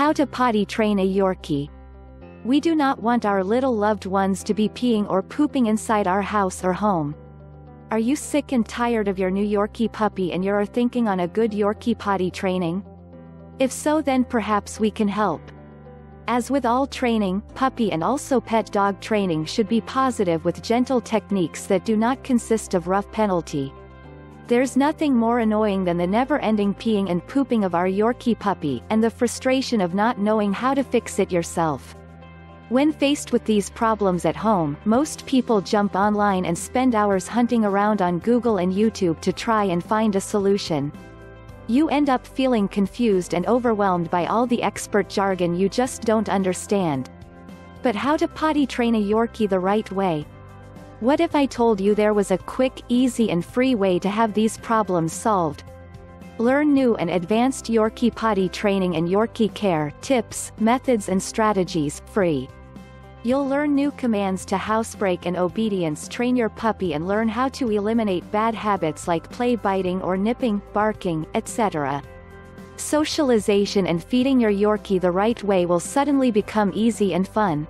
How to potty train a Yorkie. We do not want our little loved ones to be peeing or pooping inside our house or home. Are you sick and tired of your new Yorkie puppy and you're thinking on a good Yorkie potty training? If so then perhaps we can help. As with all training, puppy and also pet dog training should be positive with gentle techniques that do not consist of rough penalty. There's nothing more annoying than the never-ending peeing and pooping of our Yorkie puppy, and the frustration of not knowing how to fix it yourself. When faced with these problems at home, most people jump online and spend hours hunting around on Google and YouTube to try and find a solution. You end up feeling confused and overwhelmed by all the expert jargon you just don't understand. But how to potty train a Yorkie the right way? What if I told you there was a quick, easy and free way to have these problems solved? Learn new and advanced Yorkie potty training and Yorkie care, tips, methods and strategies, free. You'll learn new commands to housebreak and obedience train your puppy and learn how to eliminate bad habits like play biting or nipping, barking, etc. Socialization and feeding your Yorkie the right way will suddenly become easy and fun.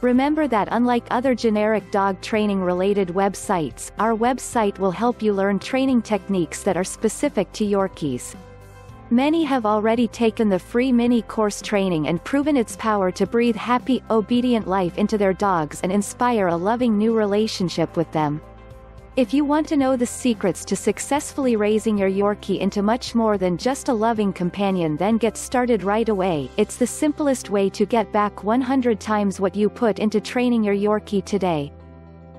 Remember that unlike other generic dog training related websites, our website will help you learn training techniques that are specific to Yorkies. Many have already taken the free mini course training and proven its power to breathe happy, obedient life into their dogs and inspire a loving new relationship with them. If you want to know the secrets to successfully raising your Yorkie into much more than just a loving companion then get started right away, it's the simplest way to get back 100 times what you put into training your Yorkie today.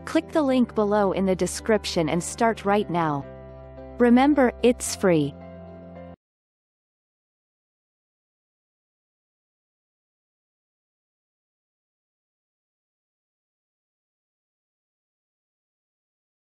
Click the link below in the description and start right now. Remember, it's free.